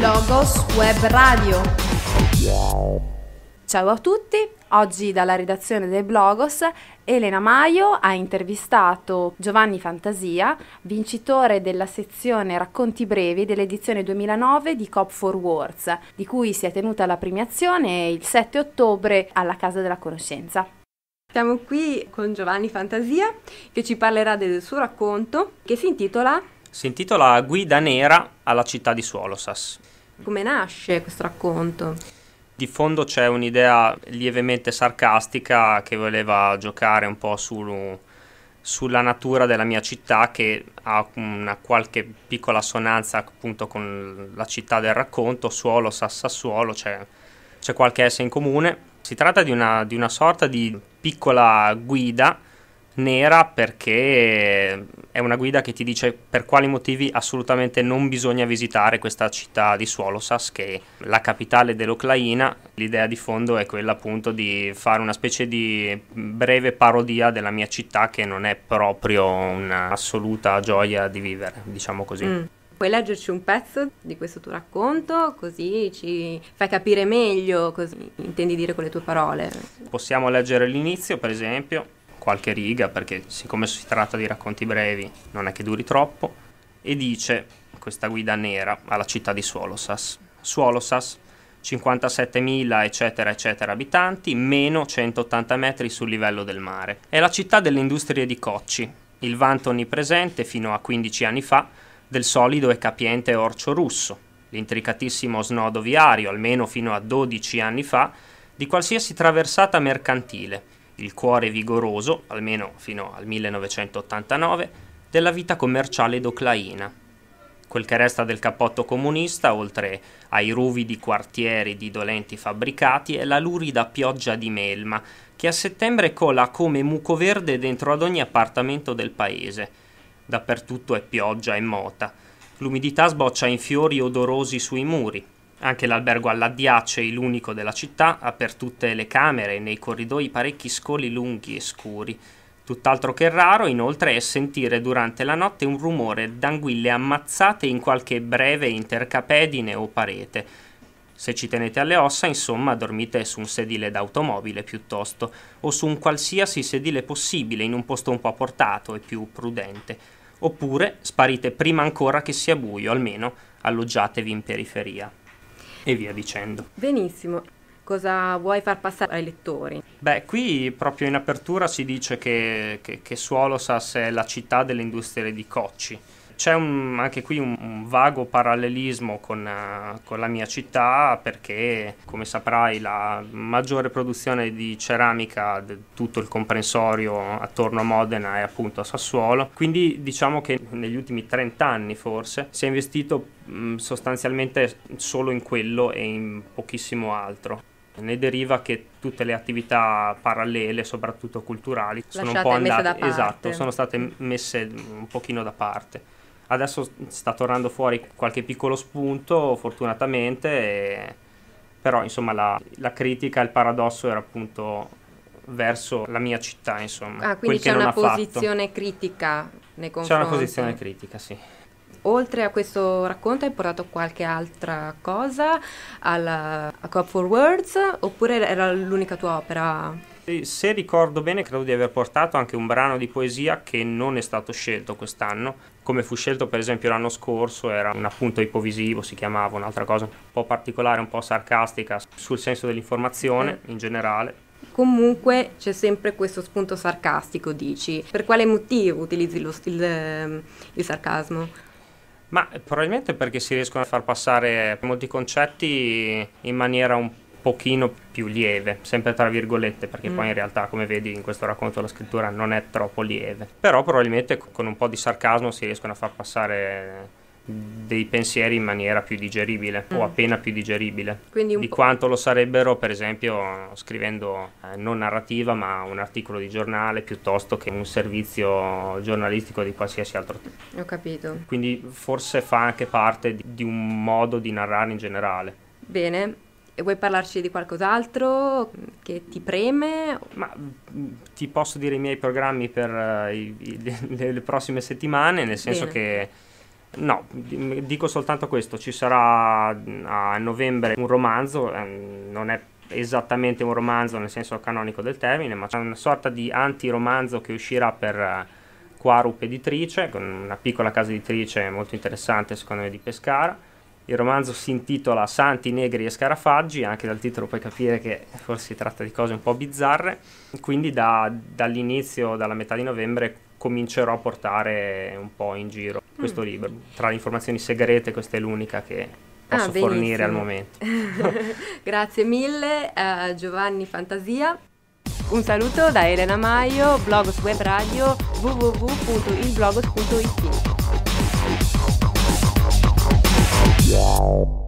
Logos Web Radio. Ciao a tutti, oggi dalla redazione del Blogos Elena Maio ha intervistato Giovanni Fantasia, vincitore della sezione Racconti brevi dell'edizione 2009 di Cop for Words, di cui si è tenuta la premiazione il 7 ottobre alla Casa della Conoscenza. Siamo qui con Giovanni Fantasia che ci parlerà del suo racconto che si intitola Si intitola Guida nera alla città di Suolosas. Come nasce questo racconto? Di fondo c'è un'idea lievemente sarcastica che voleva giocare un po' su, sulla natura della mia città che ha una qualche piccola assonanza appunto con la città del racconto, Suolo, Sassuolo, c'è, c'è qualche S in comune. Si tratta di una, di una sorta di piccola guida nera perché è una guida che ti dice per quali motivi assolutamente non bisogna visitare questa città di Suolosas che è la capitale dell'Oclaina. L'idea di fondo è quella appunto di fare una specie di breve parodia della mia città che non è proprio un'assoluta gioia di vivere, diciamo così. Mm. Puoi leggerci un pezzo di questo tuo racconto, così ci fai capire meglio cosa intendi dire con le tue parole. Possiamo leggere l'inizio, per esempio qualche riga perché siccome si tratta di racconti brevi non è che duri troppo e dice questa guida nera alla città di Suolosas. Suolosas 57.000 eccetera eccetera abitanti, meno 180 metri sul livello del mare. È la città delle industrie di cocci, il vanto onnipresente fino a 15 anni fa del solido e capiente orcio russo, l'intricatissimo snodo viario, almeno fino a 12 anni fa, di qualsiasi traversata mercantile, il cuore vigoroso, almeno fino al 1989, della vita commerciale doclaina. Quel che resta del cappotto comunista, oltre ai ruvidi quartieri di dolenti fabbricati, è la lurida pioggia di melma, che a settembre cola come muco verde dentro ad ogni appartamento del paese. Dappertutto è pioggia e mota. L'umidità sboccia in fiori odorosi sui muri, anche l'albergo all'Addiacei, l'unico della città, ha per tutte le camere e nei corridoi parecchi scoli lunghi e scuri. Tutt'altro che raro, inoltre, è sentire durante la notte un rumore d'anguille ammazzate in qualche breve intercapedine o parete. Se ci tenete alle ossa, insomma, dormite su un sedile d'automobile piuttosto, o su un qualsiasi sedile possibile in un posto un po' portato e più prudente. Oppure sparite prima ancora che sia buio, almeno alloggiatevi in periferia e via dicendo. Benissimo. Cosa vuoi far passare ai lettori? Beh, qui proprio in apertura si dice che, che, che Suolosas è la città delle industrie di cocci c'è un, anche qui un, un, vago parallelismo con, uh, con, la mia città perché, come saprai, la maggiore produzione di ceramica di tutto il comprensorio attorno a Modena è appunto a Sassuolo. Quindi diciamo che negli ultimi 30 anni forse si è investito mh, sostanzialmente solo in quello e in pochissimo altro ne deriva che tutte le attività parallele, soprattutto culturali, Lasciate sono un po' andate, esatto, sono state messe un pochino da parte. Adesso sta tornando fuori qualche piccolo spunto, fortunatamente, e... però insomma la, la critica, il paradosso era appunto verso la mia città, insomma. Ah, quindi c'è una posizione fatto. critica nei confronti. C'è una posizione critica, sì. Oltre a questo racconto hai portato qualche altra cosa alla, a Cop for Words oppure era l'unica tua opera? Se ricordo bene, credo di aver portato anche un brano di poesia che non è stato scelto quest'anno, come fu scelto per esempio l'anno scorso, era un appunto ipovisivo, si chiamava un'altra cosa un po' particolare, un po' sarcastica sul senso dell'informazione in generale. Comunque c'è sempre questo spunto sarcastico, dici. Per quale motivo utilizzi lo, il, ehm, il sarcasmo? Ma probabilmente perché si riescono a far passare molti concetti in maniera un po' pochino più lieve, sempre tra virgolette, perché mm. poi in realtà, come vedi in questo racconto, la scrittura non è troppo lieve. Però probabilmente con un po' di sarcasmo si riescono a far passare dei pensieri in maniera più digeribile mm. o appena più digeribile di quanto lo sarebbero per esempio scrivendo eh, non narrativa ma un articolo di giornale piuttosto che un servizio giornalistico di qualsiasi altro tipo ho capito quindi forse fa anche parte di, di un modo di narrare in generale bene e vuoi parlarci di qualcos'altro che ti preme? Ma ti posso dire i miei programmi per uh, i, i, le, le, prossime settimane, nel senso Bene. che No, dico soltanto questo, ci sarà a novembre un romanzo, ehm, non è esattamente un romanzo nel senso canonico del termine, ma c'è una sorta di anti-romanzo che uscirà per eh, Quarup editrice, con una piccola casa editrice molto interessante secondo me di Pescara. Il romanzo si intitola Santi, Negri e Scarafaggi, anche dal titolo puoi capire che forse si tratta di cose un po' bizzarre, quindi da, dall'inizio, dalla metà di novembre, comincerò a portare un po' in giro questo mm. libro. Tra le informazioni segrete questa è l'unica che posso ah, fornire al momento. Grazie mille a Giovanni Fantasia. Un saluto da Elena Maio, Blogos Web Radio, www.ilblogos.it. Tchau.